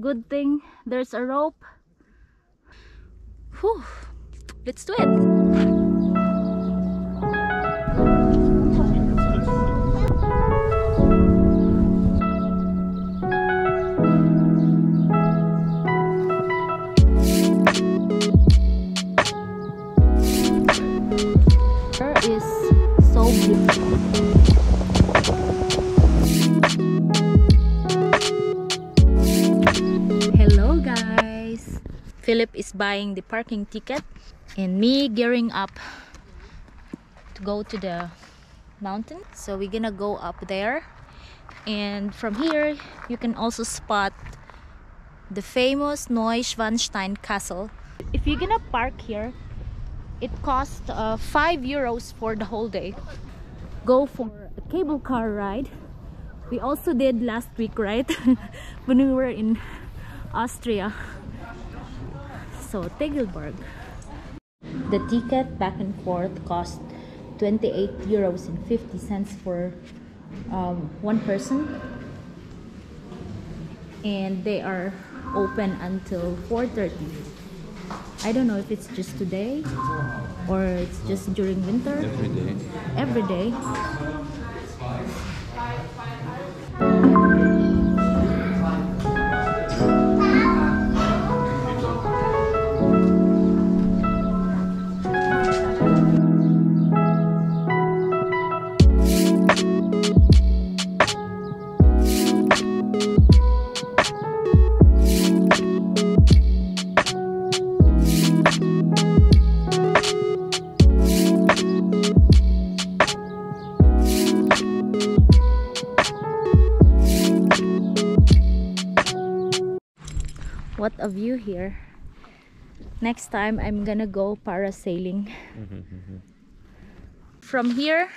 Good thing there's a rope. Whew. Let's do it. Philip is buying the parking ticket and me gearing up to go to the mountain. So we're gonna go up there and from here you can also spot the famous Neuschwanstein Castle. If you're gonna park here, it costs uh, 5 euros for the whole day. Go for a cable car ride. We also did last week, right? when we were in Austria. So, Tegelberg. The ticket back and forth cost 28 euros and 50 cents for um, one person. And they are open until 4.30. I don't know if it's just today or it's just during winter. Every day. Every day. What a view here. Next time I'm gonna go parasailing. Mm-hmm. From here,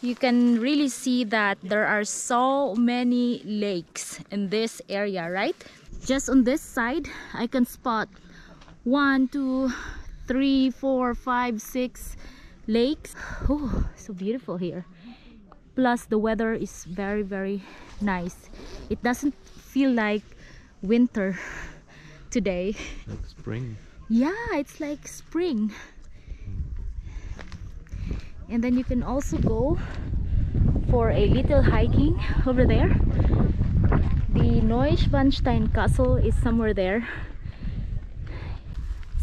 you can really see that there are so many lakes in this area, right? Just on this side, I can spot one, two, three, four, five, six lakes. Oh, so beautiful here. Plus, the weather is very, very nice. It doesn't feel like winter today. Like spring. Yeah, it's like spring. And then you can also go for a little hiking over there. The Neuschwanstein Castle is somewhere there.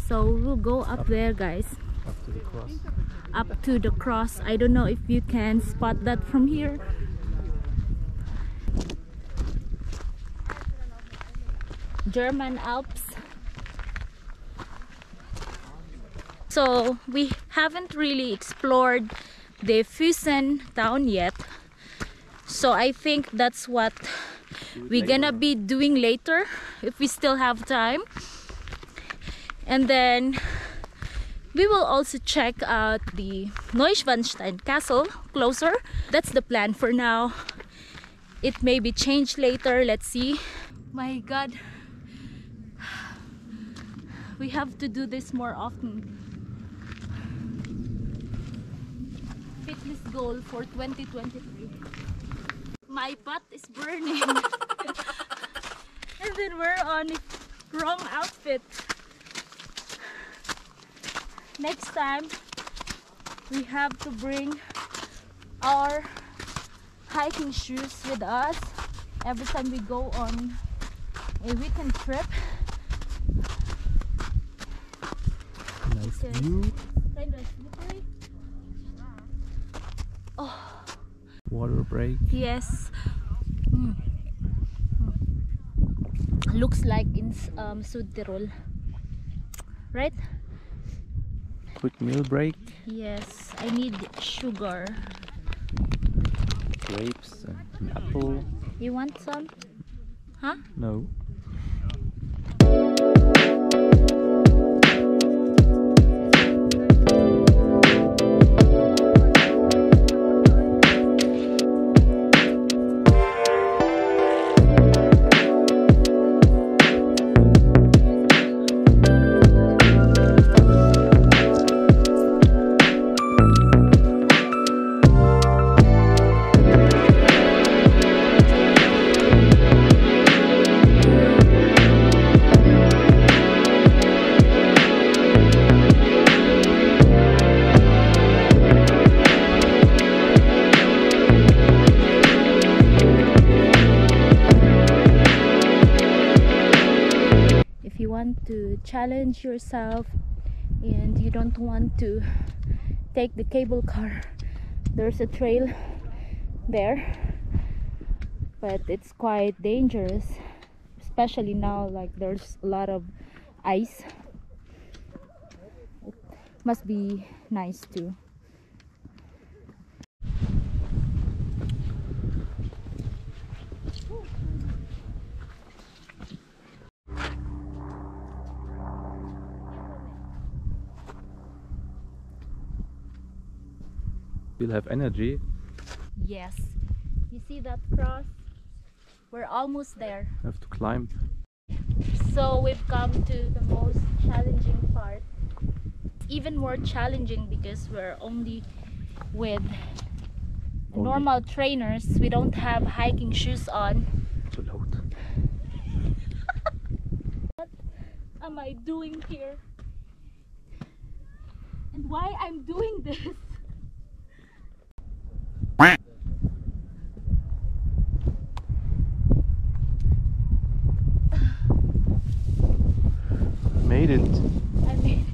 So we'll go up there, guys. Up to the cross. Up to the cross. I don't know if you can spot that from here. German Alps. So we haven't really explored the Füssen town yet. So I think that's what we're gonna be doing later if we still have time. And then we will also check out the Neuschwanstein Castle closer. That's the plan for now. It may be changed later. Let's see. My god. We have to do this more often. Fitness goal for 2023. My butt is burning. and then we're on wrong outfit. Next time we have to bring our hiking shoes with us every time we go on a weekend trip. Nice Okay. View. Kind of slippery. Water break. Yes. Mm. Looks like in um. Right? Quick meal break. Yes. I need sugar. Grapes and apple. You want some? Huh? No. Want to challenge yourself and you don't want to take the cable car. There's a trail there but it's quite dangerous especially now like there's a lot of ice. It must be nice too You'll have energy. yes you see that cross we're almost there Have to climb. So we've come to the most challenging part. Even more challenging because we're only with Only. normal trainers. We don't have hiking shoes on. So loud. What am I doing here? And why I'm doing this? It. I mean,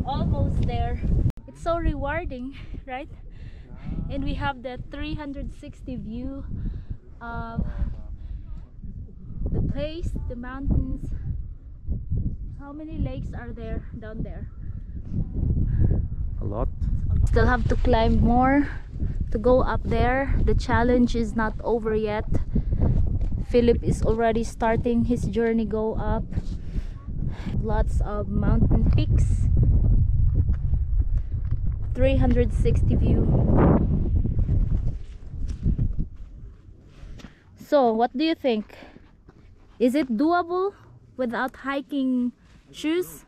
almost there. It's so rewarding, right? And we have the 360 view of the place, the mountains. How many lakes are there down there? A lot. Still have to climb more to go up there. The challenge is not over yet. Philip is already starting his journey go up. Lots of mountain peaks. 360 view. So, what do you think? Is it doable without hiking shoes?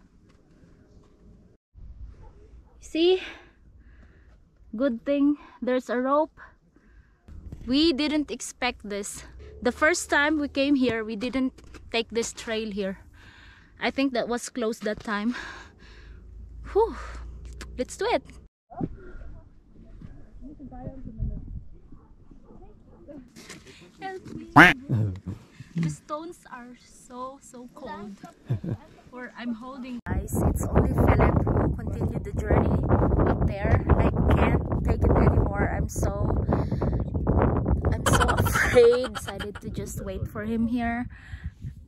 See? Good thing there's a rope. We didn't expect this. The first time we came here, we didn't take this trail here. I think that was closed that time. Whew. Let's do it. Help me. The stones are so so cold. or I'm holding. Guys, it's only Philip who continued the journey up there. I can't take it anymore. I'm so I'm so afraid. Decided to just wait for him here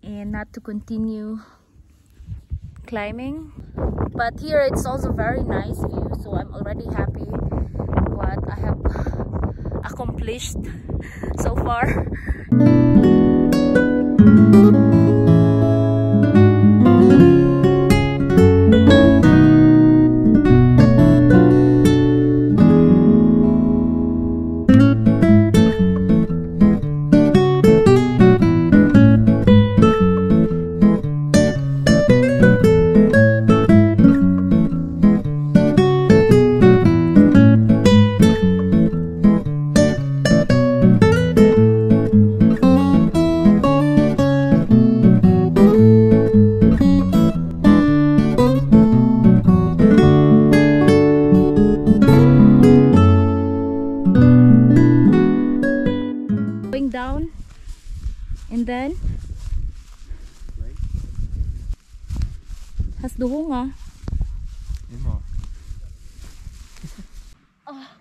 and not to continue climbing. But here it's also very nice view, so I'm already happy what I have accomplished so far.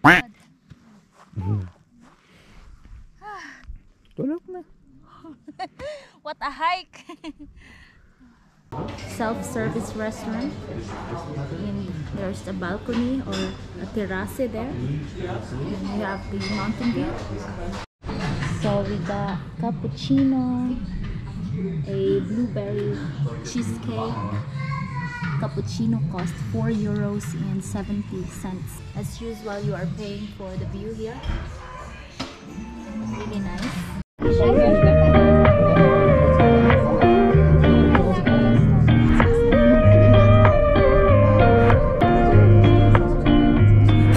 God. Tulog na. what a hike self-service restaurant and there's a balcony or a terrace there and you have the mountain view so we got cappuccino a blueberry cheesecake cappuccino cost 4 euros and 70 cents as usual you are paying for the view here really nice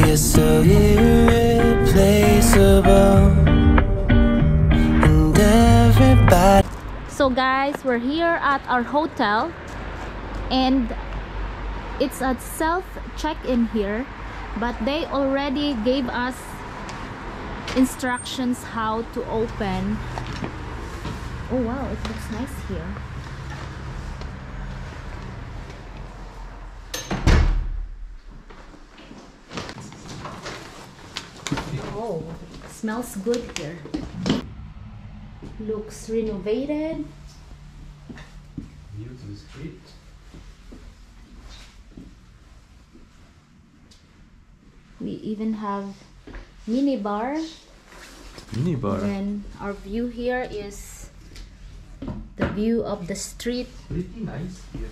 You're so irreplaceable, and everybody. So guys, we're here at our hotel and it's a self check-in here but they already gave us instructions how to open. Oh wow it looks nice here. Oh smells good here. Looks renovated. View to the street. We even have mini bar. Mini bar. Then our view here is the view of the street. Pretty nice hier.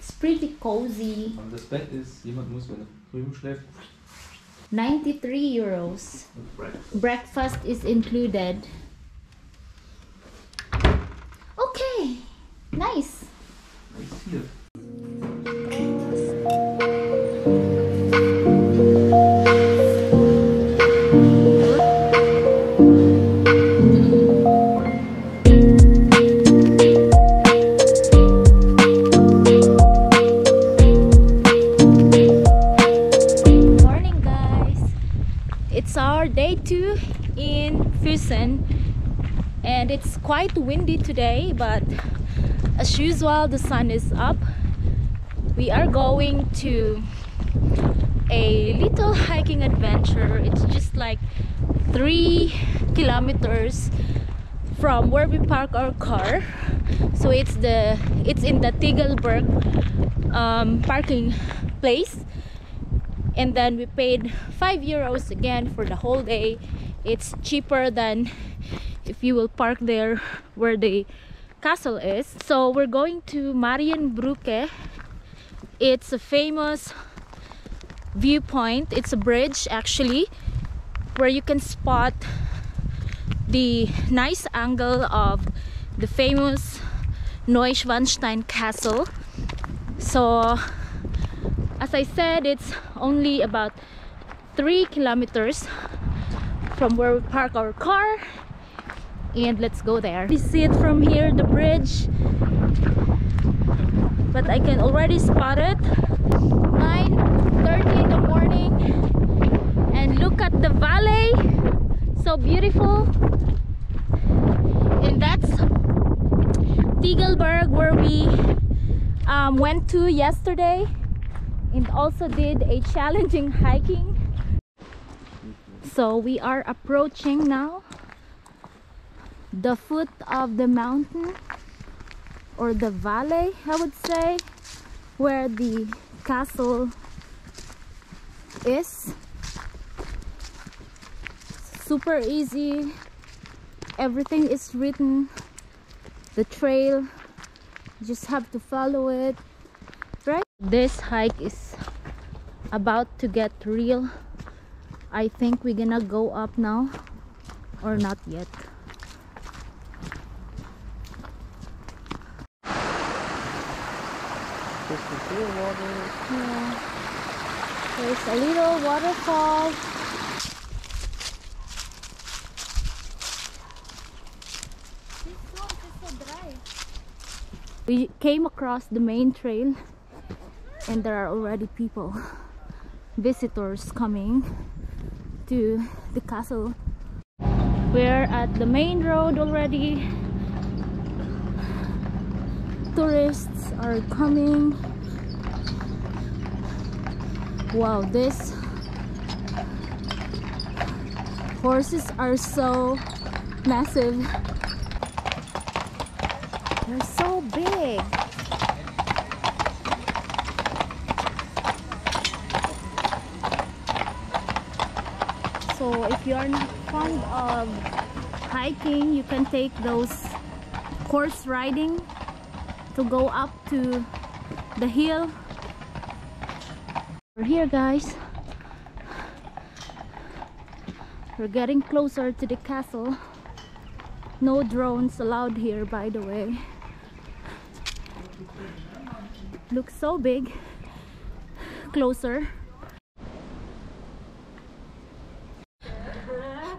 It's pretty cozy. Und das Bett ist, jemand muss, wenn er drüben schläft, 93 euros. mit Brett. Breakfast is included. Okay, nice. Nice today, but as usual, the sun is up. We are going to a little hiking adventure. It's just like three kilometers from where we park our car. So it's the it's in the Tegelberg um, parking place and then we paid 5 euros again for the whole day it's cheaper than if you will park there where the castle is. So we're going to Marienbrücke it's a famous viewpoint. It's a bridge actually where you can spot the nice angle of the famous Neuschwanstein castle. So as I said, it's only about three kilometers from where we park our car. And let's go there. You see it from here, the bridge. But I can already spot it. 9.30 in the morning. And look at the valley. So beautiful. And that's Tegelberg where we um, went to yesterday and also did a challenging hiking so we are approaching now the foot of the mountain or the valley I would say where the castle is. Super easy. Everything is written. The trail you just have to follow it. Right? This hike is about to get real. I think we're gonna go up now or not yet yeah. there's a little waterfall. We came across the main trail and there are already people visitors coming to the castle. We're at the main road already. Tourists are coming wow this horses are so massive. They're so big. So if you are not fond of hiking you can take those horse riding to go up to the hill we're here guys. We're getting closer to the castle. No drones allowed here by the way. Looks so big. Closer.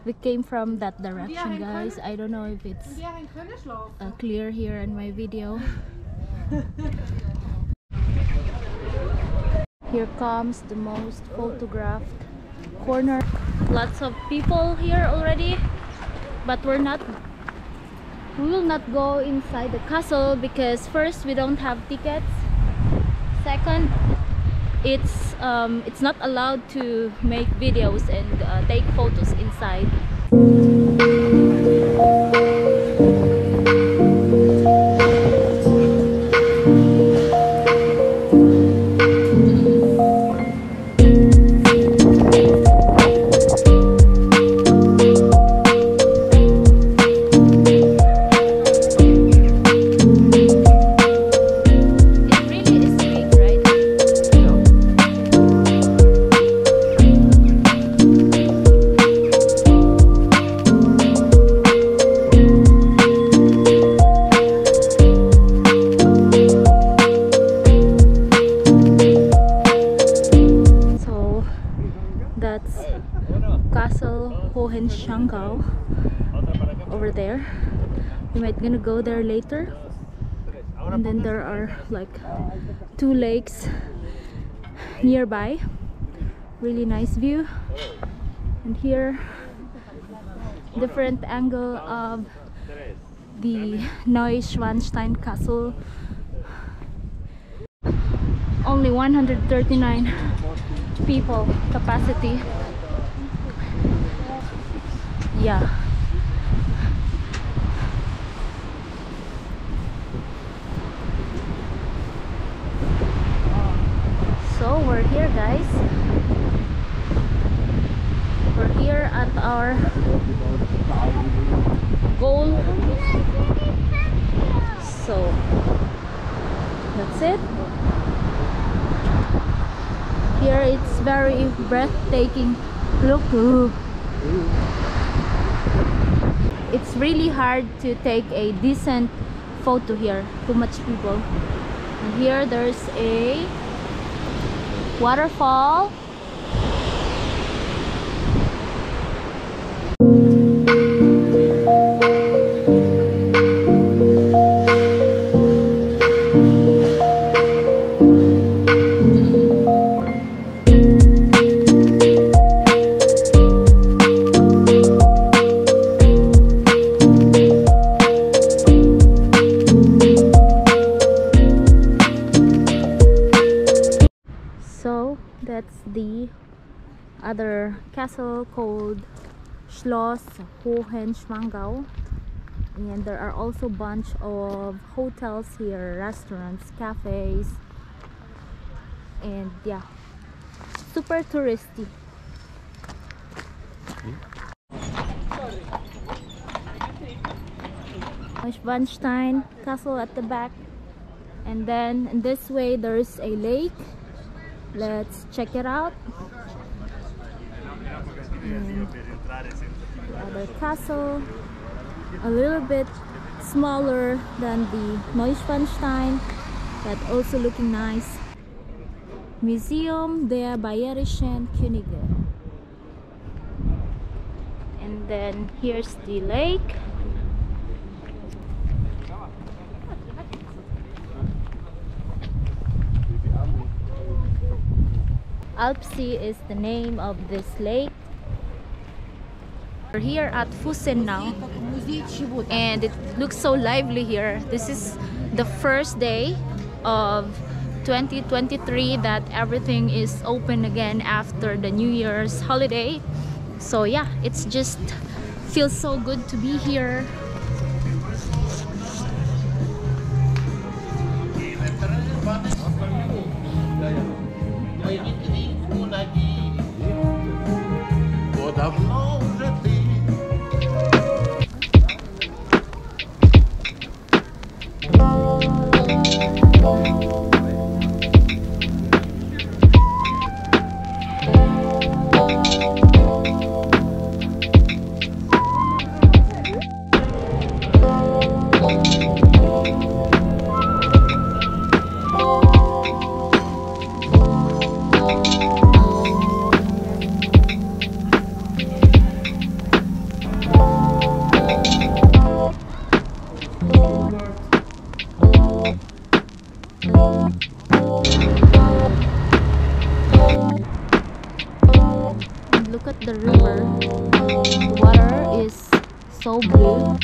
We came from that direction guys. I don't know if it's uh, clear here in my video here comes the most photographed corner. Lots of people here already but we're not we will not go inside the castle because first we don't have tickets. Second it's um, it's not allowed to make videos and uh, take photos inside We might gonna go there later. And then there are like two lakes nearby. Really nice view. And here different angle of the Neuschwanstein Castle. Only 139 people capacity. Yeah. So we're here guys. We're here at our goal. So that's it. Here it's very breathtaking. Look. It's really hard to take a decent photo here. Too much people. And here there's a waterfall. Castle called Schloss Hohenschwangau. And there are also bunch of hotels here, restaurants, cafes, and yeah, super touristy. Neuschwanstein Castle at the back, and then in this way there's a lake. Let's check it out Uh, the other castle a little bit smaller than the Neuschwanstein but also looking nice. Museum der Bayerischen Könige. And then here's the lake. Alpsee is the name of this lake. We're here at Füssen now and it looks so lively here. This is the first day of 2023 that everything is open again after the New Year's holiday. So yeah, it's just feels so good to be here. And look at the river. The water is so blue.